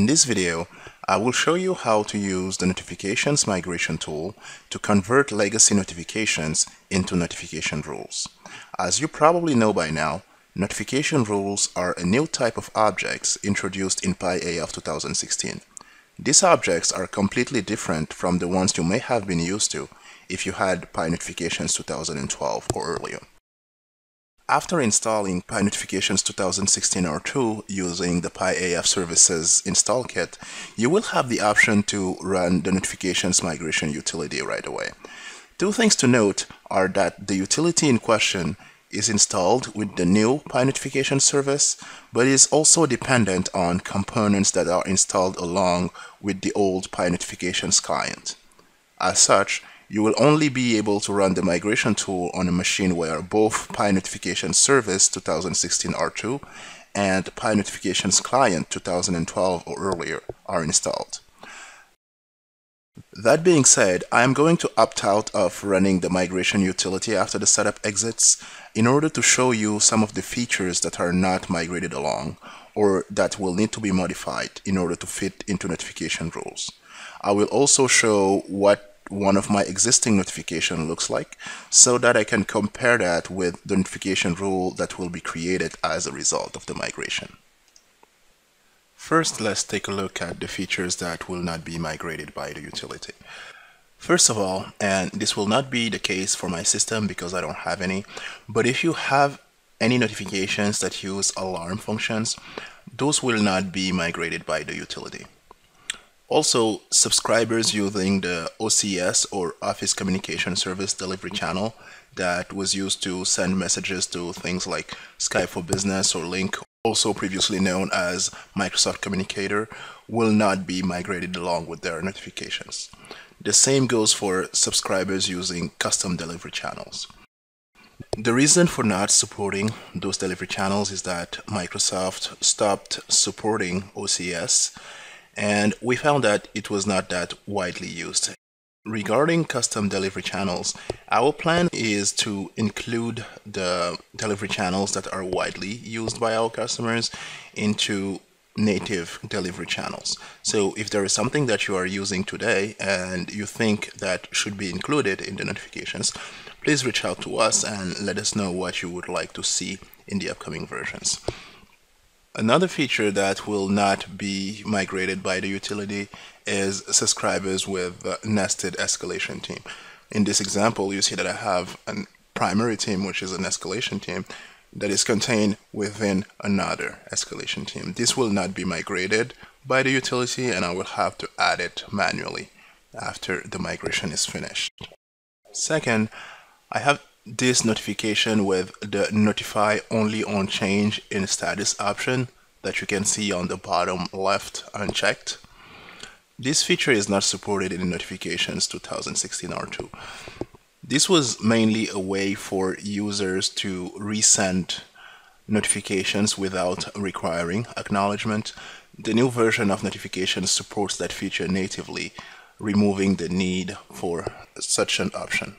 In this video, I will show you how to use the Notifications Migration tool to convert legacy notifications into notification rules. As you probably know by now, notification rules are a new type of objects introduced in PI AF 2016. These objects are completely different from the ones you may have been used to if you had PI Notifications 2012 or earlier. After installing PI Notifications 2016 R2 using the PI AF Services install kit, you will have the option to run the notifications migration utility right away. Two things to note are that the utility in question is installed with the new PI Notification service, but is also dependent on components that are installed along with the old PI Notifications client. As such, you will only be able to run the migration tool on a machine where both PI Notification Service 2016 R2 and PI Notifications Client 2012 or earlier are installed. That being said, I am going to opt out of running the migration utility after the setup exits in order to show you some of the features that are not migrated along or that will need to be modified in order to fit into notification rules. I will also show what one of my existing notification looks like so that I can compare that with the notification rule that will be created as a result of the migration. First, let's take a look at the features that will not be migrated by the utility. First of all, and this will not be the case for my system because I don't have any, but if you have any notifications that use alarm functions, those will not be migrated by the utility. Also, subscribers using the OCS or Office Communication Service delivery channel that was used to send messages to things like Skype for Business or Lync, also previously known as Microsoft Communicator, will not be migrated along with their notifications. The same goes for subscribers using custom delivery channels. The reason for not supporting those delivery channels is that Microsoft stopped supporting OCS and we found that it was not that widely used. Regarding custom delivery channels, our plan is to include the delivery channels that are widely used by our customers into native delivery channels. So if there is something that you are using today and you think that should be included in the notifications, please reach out to us and let us know what you would like to see in the upcoming versions. Another feature that will not be migrated by the utility is subscribers with nested escalation team. In this example, you see that I have a primary team, which is an escalation team, that is contained within another escalation team. This will not be migrated by the utility and I will have to add it manually after the migration is finished. Second, I have this notification with the notify only on change in status option that you can see on the bottom left unchecked. This feature is not supported in notifications 2016 R2. This was mainly a way for users to resend notifications without requiring acknowledgement. The new version of notifications supports that feature natively, removing the need for such an option.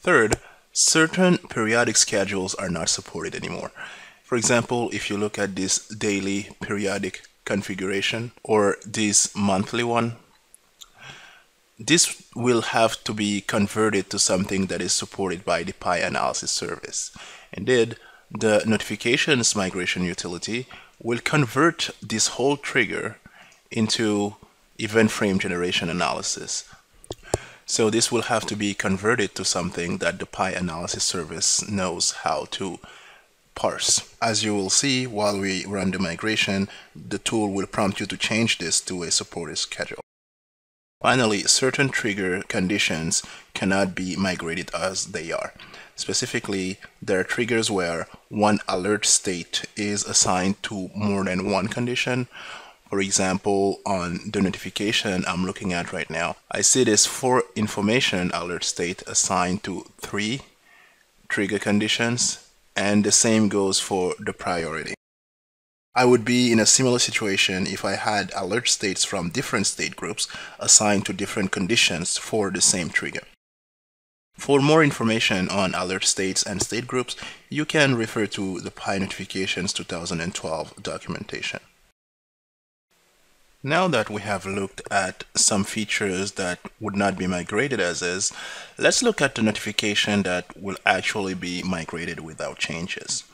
Third, certain periodic schedules are not supported anymore. For example, if you look at this daily periodic configuration or this monthly one, this will have to be converted to something that is supported by the PI analysis service. Indeed, the notifications migration utility will convert this whole trigger into event frame generation analysis. So this will have to be converted to something that the PI analysis service knows how to parse. As you will see while we run the migration, the tool will prompt you to change this to a supported schedule. Finally, certain trigger conditions cannot be migrated as they are. Specifically, there are triggers where one alert state is assigned to more than one condition for example, on the notification I'm looking at right now, I see this for information alert state assigned to three trigger conditions, and the same goes for the priority. I would be in a similar situation if I had alert states from different state groups assigned to different conditions for the same trigger. For more information on alert states and state groups, you can refer to the PI Notifications 2012 documentation. Now that we have looked at some features that would not be migrated as is, let's look at the notification that will actually be migrated without changes.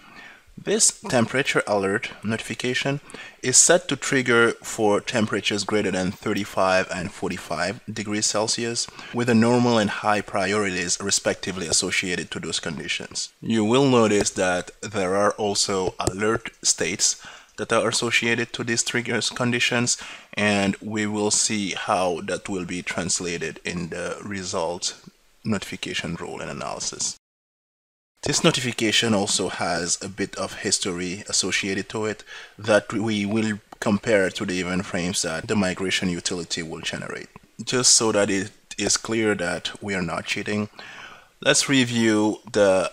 This temperature alert notification is set to trigger for temperatures greater than 35 and 45 degrees Celsius with the normal and high priorities respectively associated to those conditions. You will notice that there are also alert states that are associated to these triggers conditions and we will see how that will be translated in the result notification rule and analysis. This notification also has a bit of history associated to it that we will compare to the event frames that the migration utility will generate. Just so that it is clear that we are not cheating, let's review the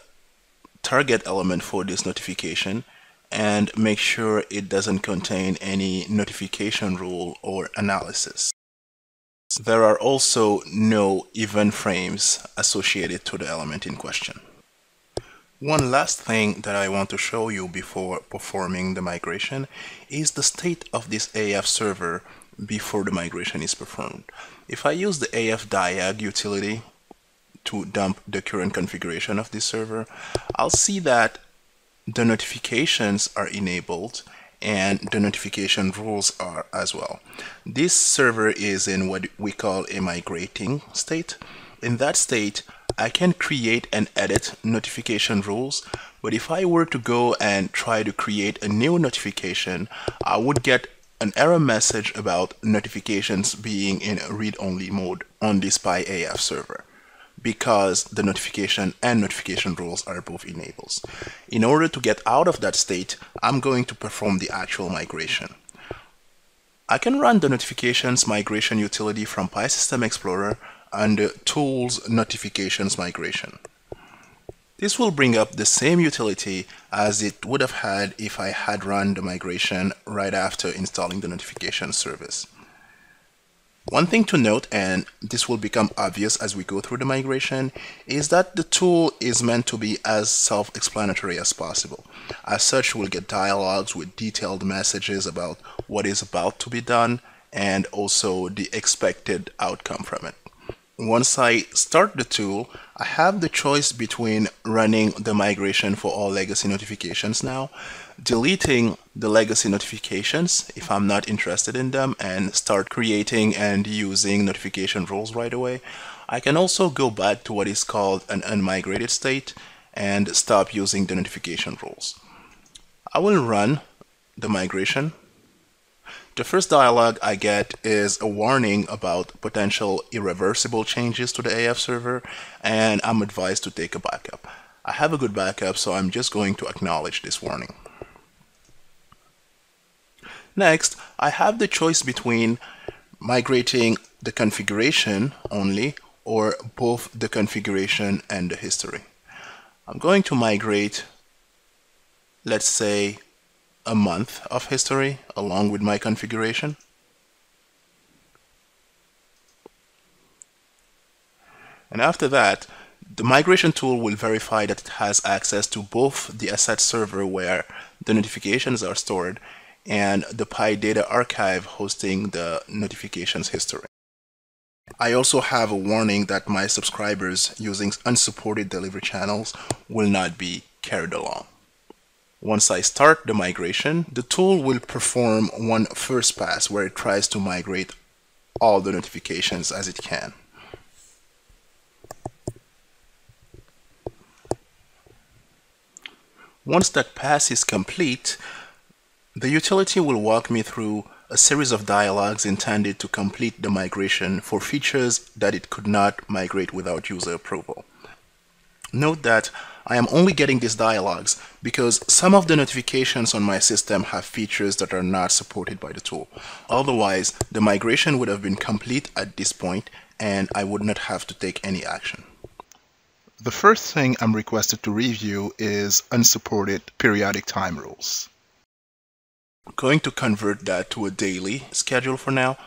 target element for this notification and make sure it doesn't contain any notification rule or analysis. There are also no event frames associated to the element in question. One last thing that I want to show you before performing the migration is the state of this AF server before the migration is performed. If I use the AF diag utility to dump the current configuration of this server, I'll see that the notifications are enabled and the notification rules are as well. This server is in what we call a migrating state. In that state, I can create and edit notification rules, but if I were to go and try to create a new notification, I would get an error message about notifications being in read-only mode on this PI AF server because the notification and notification rules are both enabled. In order to get out of that state, I'm going to perform the actual migration. I can run the notifications migration utility from PI System Explorer under Tools Notifications Migration. This will bring up the same utility as it would have had if I had run the migration right after installing the notification service. One thing to note, and this will become obvious as we go through the migration, is that the tool is meant to be as self-explanatory as possible. As such, we'll get dialogues with detailed messages about what is about to be done and also the expected outcome from it. Once I start the tool, I have the choice between running the migration for all legacy notifications now, deleting the legacy notifications if I'm not interested in them and start creating and using notification rules right away. I can also go back to what is called an unmigrated state and stop using the notification rules. I will run the migration the first dialog I get is a warning about potential irreversible changes to the AF server and I'm advised to take a backup. I have a good backup so I'm just going to acknowledge this warning. Next, I have the choice between migrating the configuration only or both the configuration and the history. I'm going to migrate, let's say, a month of history along with my configuration. And after that, the migration tool will verify that it has access to both the asset server where the notifications are stored and the PI Data archive hosting the notifications history. I also have a warning that my subscribers using unsupported delivery channels will not be carried along. Once I start the migration, the tool will perform one first pass where it tries to migrate all the notifications as it can. Once that pass is complete, the utility will walk me through a series of dialogues intended to complete the migration for features that it could not migrate without user approval. Note that I am only getting these dialogues because some of the notifications on my system have features that are not supported by the tool. Otherwise, the migration would have been complete at this point and I would not have to take any action. The first thing I'm requested to review is unsupported periodic time rules. I'm going to convert that to a daily schedule for now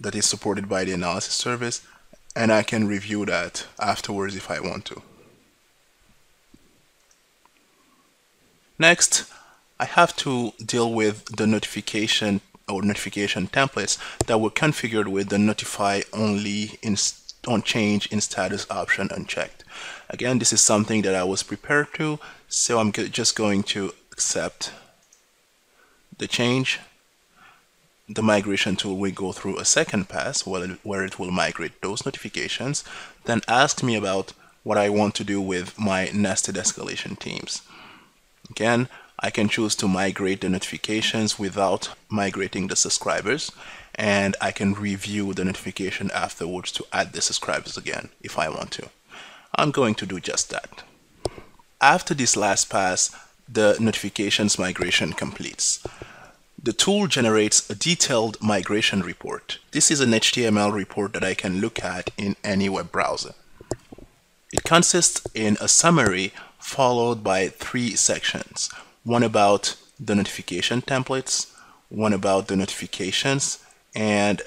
that is supported by the analysis service and I can review that afterwards if I want to. Next, I have to deal with the notification or notification templates that were configured with the notify only in, on change in status option unchecked. Again, this is something that I was prepared to, so I'm just going to accept the change. The migration tool will go through a second pass where it, where it will migrate those notifications, then ask me about what I want to do with my nested escalation teams. Again, I can choose to migrate the notifications without migrating the subscribers and I can review the notification afterwards to add the subscribers again if I want to. I'm going to do just that. After this last pass, the notifications migration completes. The tool generates a detailed migration report. This is an HTML report that I can look at in any web browser. It consists in a summary followed by three sections one about the notification templates, one about the notifications, and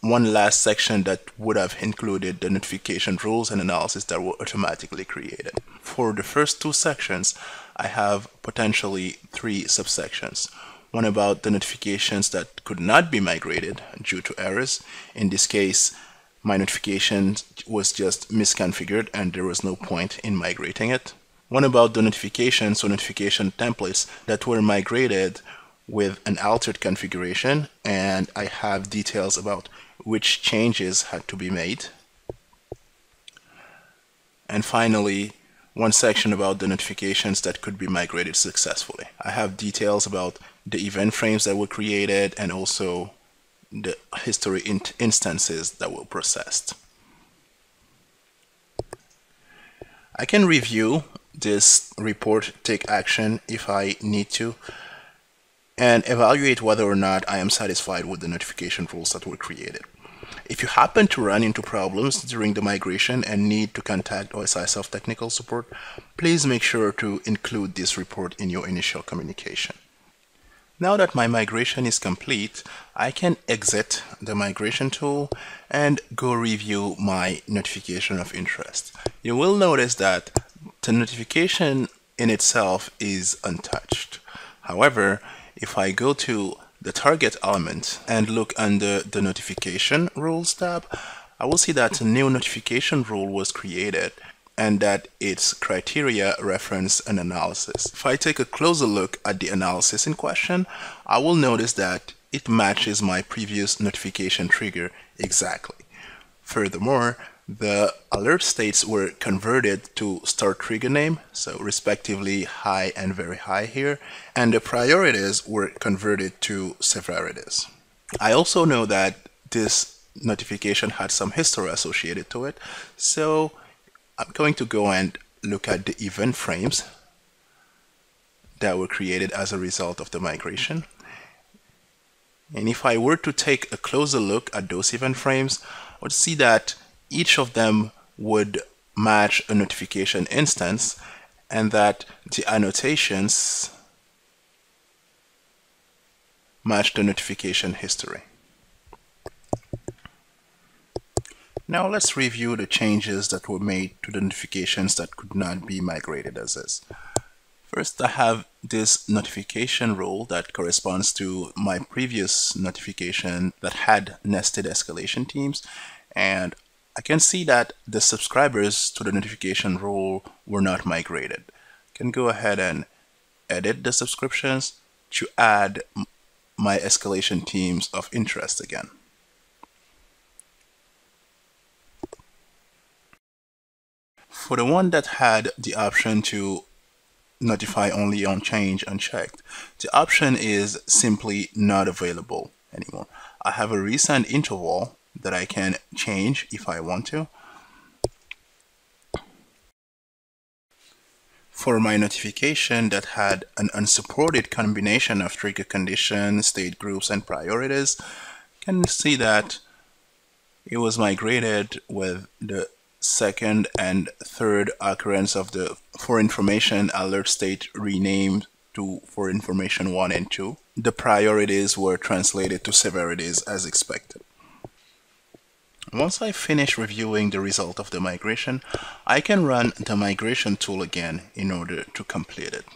one last section that would have included the notification rules and analysis that were automatically created. For the first two sections, I have potentially three subsections. One about the notifications that could not be migrated due to errors. In this case, my notification was just misconfigured and there was no point in migrating it. One about the notifications or notification templates that were migrated with an altered configuration and I have details about which changes had to be made. And finally, one section about the notifications that could be migrated successfully. I have details about the event frames that were created and also the history in instances that were processed. I can review this report take action if I need to and evaluate whether or not I am satisfied with the notification rules that were created. If you happen to run into problems during the migration and need to contact OSIsoft Technical Support, please make sure to include this report in your initial communication. Now that my migration is complete, I can exit the migration tool and go review my notification of interest. You will notice that the notification in itself is untouched. However, if I go to the target element and look under the notification rules tab, I will see that a new notification rule was created and that its criteria reference an analysis. If I take a closer look at the analysis in question, I will notice that it matches my previous notification trigger exactly. Furthermore, the alert states were converted to start trigger name, so respectively high and very high here, and the priorities were converted to severities. I also know that this notification had some history associated to it, so I'm going to go and look at the event frames that were created as a result of the migration. And if I were to take a closer look at those event frames, I would see that each of them would match a notification instance and that the annotations match the notification history. Now let's review the changes that were made to the notifications that could not be migrated as is. First, I have this notification rule that corresponds to my previous notification that had nested escalation teams and I can see that the subscribers to the notification rule were not migrated. Can go ahead and edit the subscriptions to add my escalation teams of interest again. For the one that had the option to notify only on change unchecked, the option is simply not available anymore. I have a resend interval that I can change if I want to. For my notification that had an unsupported combination of trigger conditions, state groups, and priorities, can see that it was migrated with the second and third occurrence of the for information alert state renamed to for information 1 and 2. The priorities were translated to severities as expected. Once I finish reviewing the result of the migration, I can run the migration tool again in order to complete it.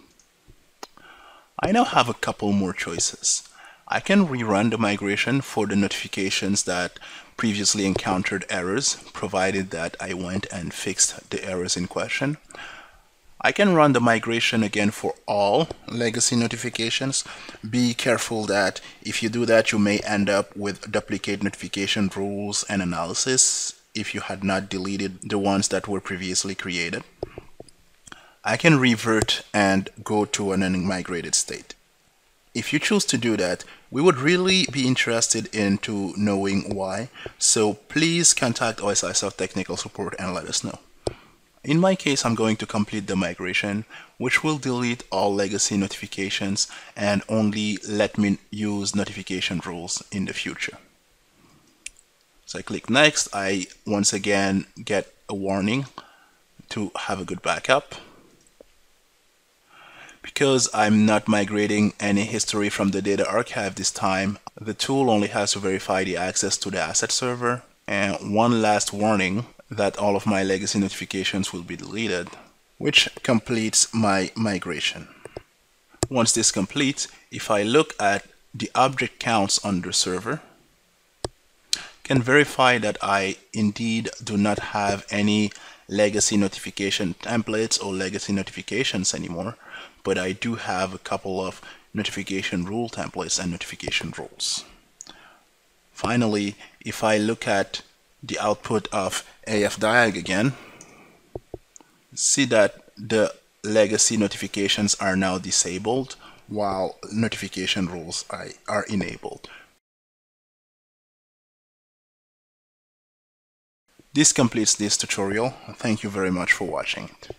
I now have a couple more choices. I can rerun the migration for the notifications that previously encountered errors, provided that I went and fixed the errors in question. I can run the migration again for all legacy notifications. Be careful that if you do that, you may end up with duplicate notification rules and analysis if you had not deleted the ones that were previously created. I can revert and go to an unmigrated state. If you choose to do that, we would really be interested into knowing why. So please contact OSIsoft technical support and let us know. In my case, I'm going to complete the migration, which will delete all legacy notifications and only let me use notification rules in the future. So I click next. I once again get a warning to have a good backup. Because I'm not migrating any history from the data archive this time, the tool only has to verify the access to the asset server. And one last warning, that all of my legacy notifications will be deleted, which completes my migration. Once this completes, if I look at the object counts on the server, can verify that I indeed do not have any legacy notification templates or legacy notifications anymore, but I do have a couple of notification rule templates and notification rules. Finally, if I look at the output of AFDiag again, see that the legacy notifications are now disabled while notification rules are enabled. This completes this tutorial. Thank you very much for watching it.